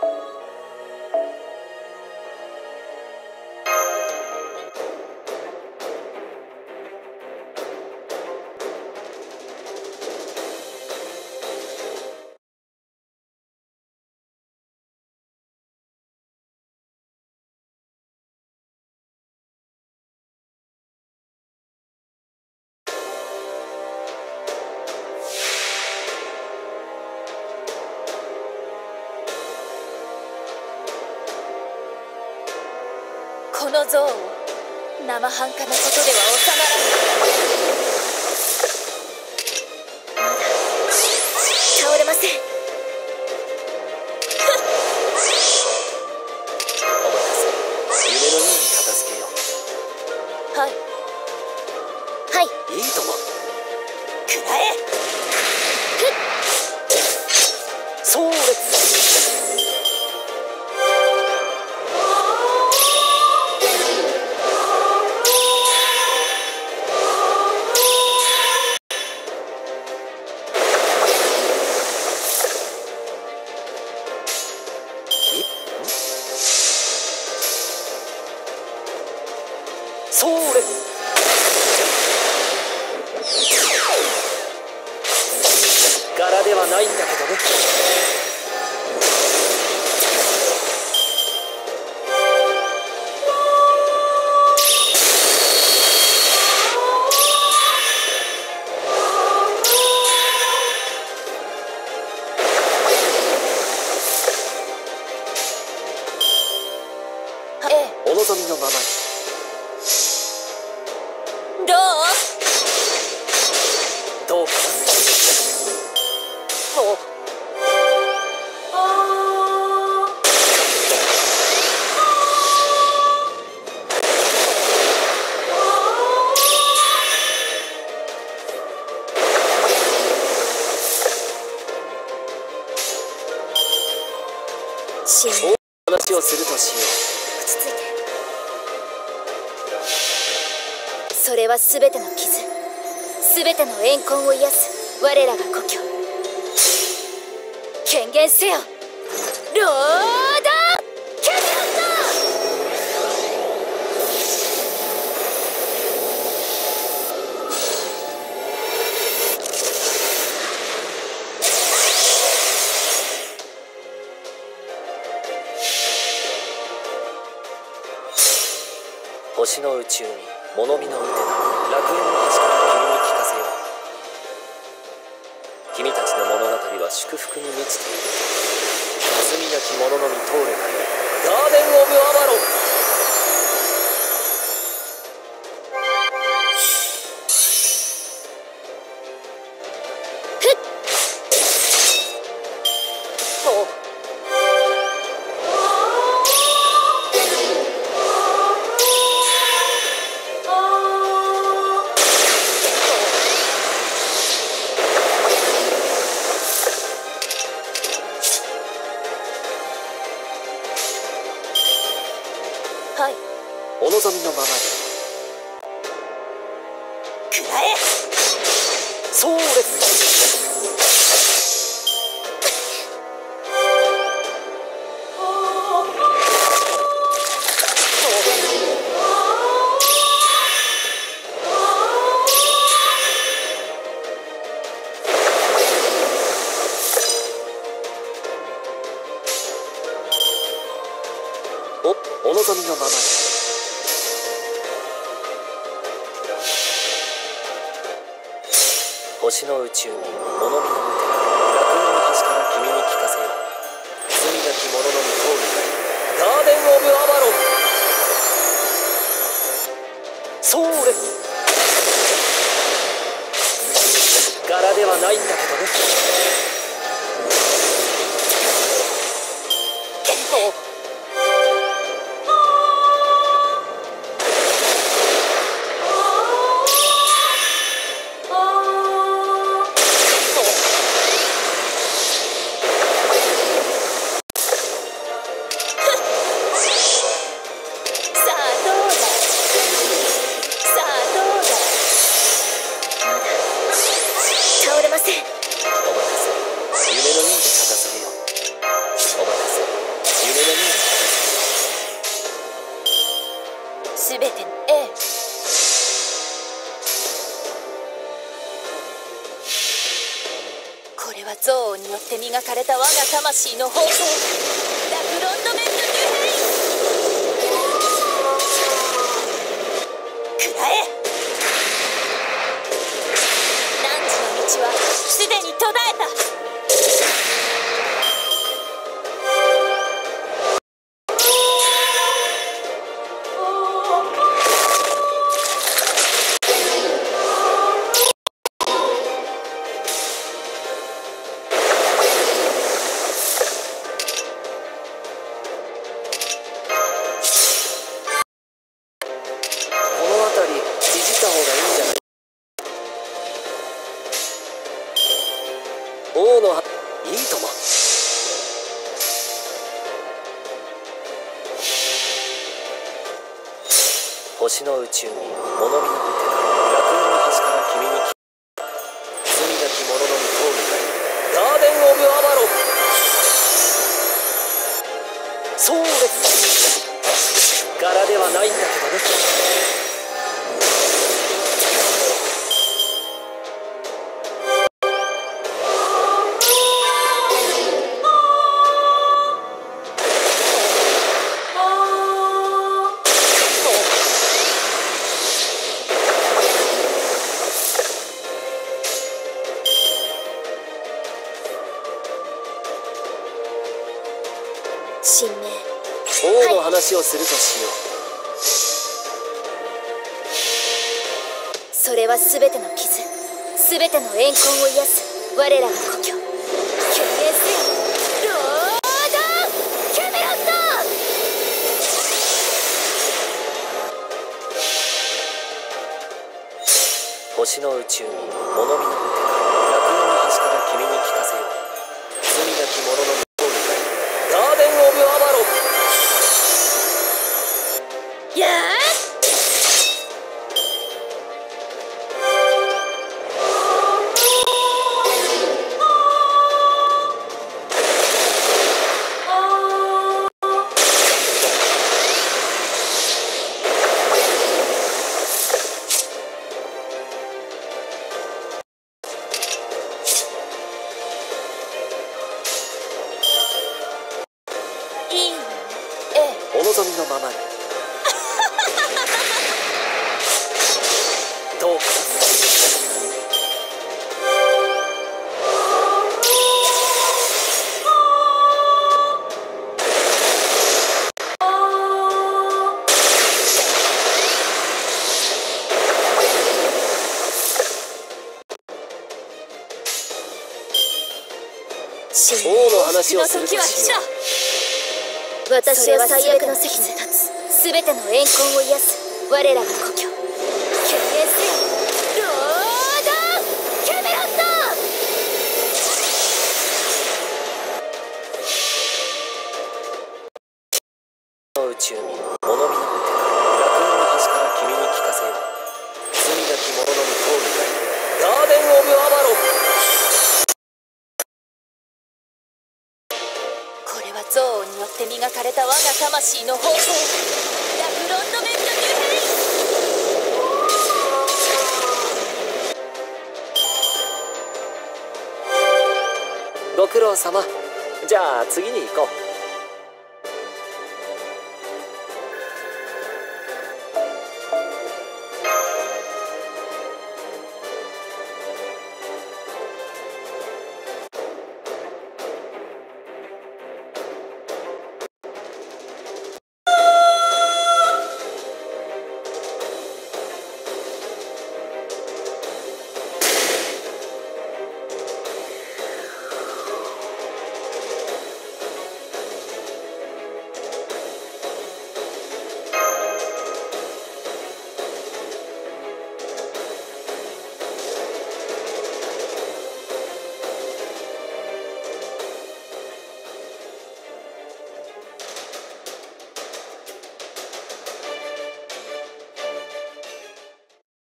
この像を生半可なことでは収まらないまだ。倒れません夢のように片付けようはいはいいいともくらえシン話をするとしよう。落ち着いてそれは全ての傷。全ての怨恨を癒す。我らが故郷。権限せよ。ロー星の宇宙に物見の歌楽園の端から君に聞かせよう。君たちの物語は祝福に満ちている。罪なき者のみ通ればいい。ガーデン・オブ・アバロン。お望みのままにくらえそうです。おお望みのままに。星の宇宙に物見の歌楽園の端から君に聞かせよう。罪なき者のみ通るガーデン・オブ・アバロン。れた我が魂の方向ラフロンドメント・デュヘインくらえ。汝の道はすでに途絶えた。た方がいいんじゃない。王のいいとも。星の宇宙に物見の果て楽園の端から君に罪なき者の無通りがいるガーデン・オブ・アバロン。そうです。柄ではないんだけどね。王の話をするとしよう。それは全ての傷全ての怨恨を癒す我らが故郷。救援せよ星の宇宙に物見の果て楽園の端から君に聞かせよう。罪なき者のえお望みのままに どうかの話をするとしよう私は最悪の席に立つ。全ての怨恨を癒す。我らの故郷。救援せよ。磨かれた我が魂の方向ラフロンドメント・デュヘインご苦労様。じゃあ次に行こう。